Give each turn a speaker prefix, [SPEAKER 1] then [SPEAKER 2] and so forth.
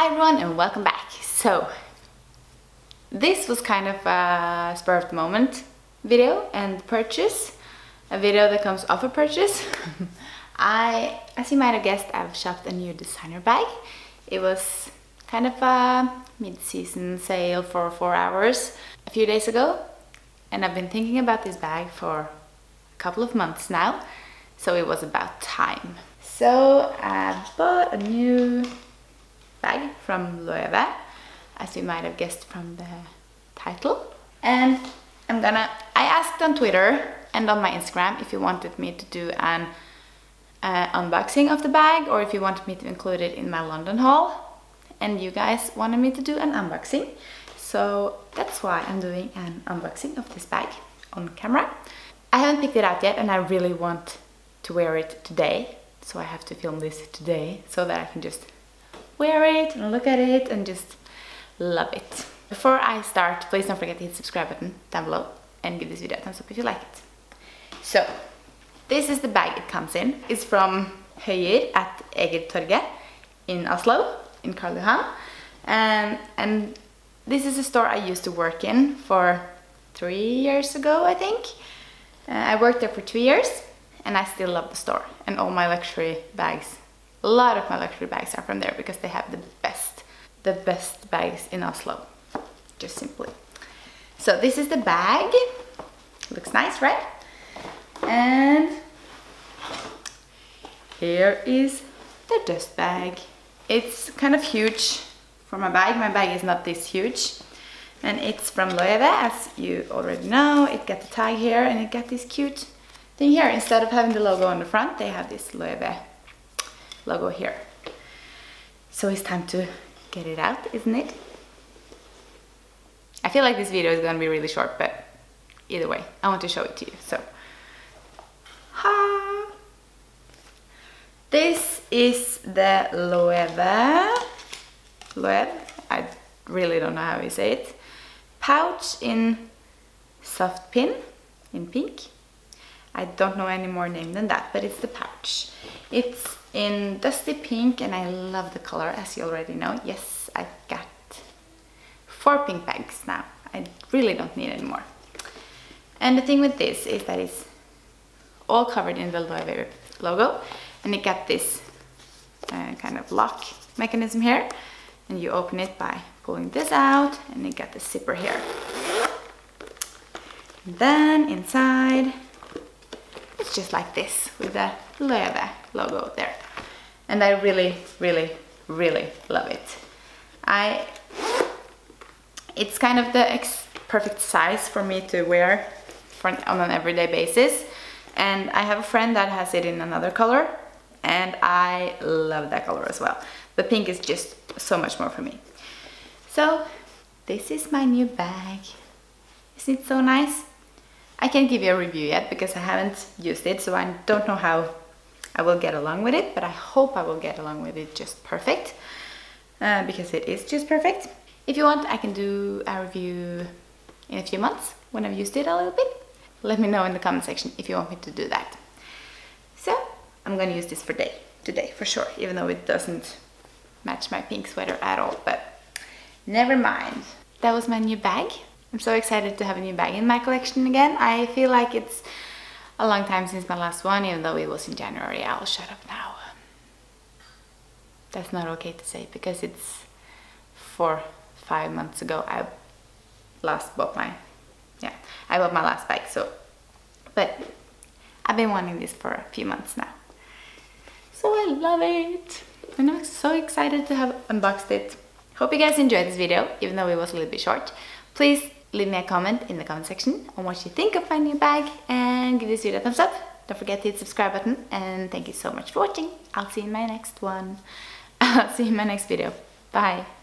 [SPEAKER 1] Hi everyone and welcome back. So, this was kind of a spur of the moment video and purchase. A video that comes off a purchase. I, as you might have guessed, I've shopped a new designer bag. It was kind of a mid-season sale for four hours a few days ago. And I've been thinking about this bag for a couple of months now. So it was about time. So I bought a new bag from Loewe, as you might have guessed from the title. And I'm gonna, I asked on Twitter and on my Instagram if you wanted me to do an uh, unboxing of the bag or if you wanted me to include it in my London haul. And you guys wanted me to do an unboxing. So that's why I'm doing an unboxing of this bag on camera. I haven't picked it out yet and I really want to wear it today. So I have to film this today so that I can just wear it and look at it and just love it. Before I start, please don't forget to hit the subscribe button down below and give this video a thumbs up if you like it. So, this is the bag it comes in. It's from Høyer at Egertorget in Oslo, in Karl Johan. Um, and this is a store I used to work in for three years ago, I think. Uh, I worked there for two years and I still love the store and all my luxury bags a lot of my luxury bags are from there because they have the best, the best bags in Oslo, just simply. So this is the bag. Looks nice, right? And here is the dust bag. It's kind of huge for my bag. My bag is not this huge. And it's from Loewe, as you already know. It got the tag here and it got this cute thing here. Instead of having the logo on the front, they have this Loewe logo here. So it's time to get it out, isn't it? I feel like this video is gonna be really short, but either way, I want to show it to you, so. Ha! This is the Loewe, Loewe, I really don't know how you say it, pouch in soft pin, in pink. I don't know any more name than that, but it's the pouch. It's in dusty pink and I love the color as you already know. Yes, I got four pink bags now. I really don't need any more. And the thing with this is that it's all covered in the Loewe logo and it got this uh, kind of lock mechanism here and you open it by pulling this out and it got the zipper here. And then inside it's just like this with the Loewe logo there. And I really, really, really love it. I, it's kind of the perfect size for me to wear for, on an everyday basis. And I have a friend that has it in another color and I love that color as well. The pink is just so much more for me. So this is my new bag. Isn't it so nice? I can't give you a review yet because I haven't used it, so I don't know how I will get along with it, but I hope I will get along with it just perfect uh, because it is just perfect. If you want, I can do a review in a few months when I've used it a little bit. Let me know in the comment section if you want me to do that. So, I'm gonna use this for day, today for sure, even though it doesn't match my pink sweater at all, but never mind. That was my new bag. I'm so excited to have a new bag in my collection again. I feel like it's a long time since my last one, even though it was in January. I'll shut up now. That's not okay to say because it's four, five months ago I last bought my, yeah, I bought my last bag. So, but I've been wanting this for a few months now. So I love it. And I'm so excited to have unboxed it. Hope you guys enjoyed this video, even though it was a little bit short. Please leave me a comment in the comment section on what you think of my new bag and give this video a thumbs up. Don't forget to hit the subscribe button and thank you so much for watching. I'll see you in my next one. I'll see you in my next video. Bye.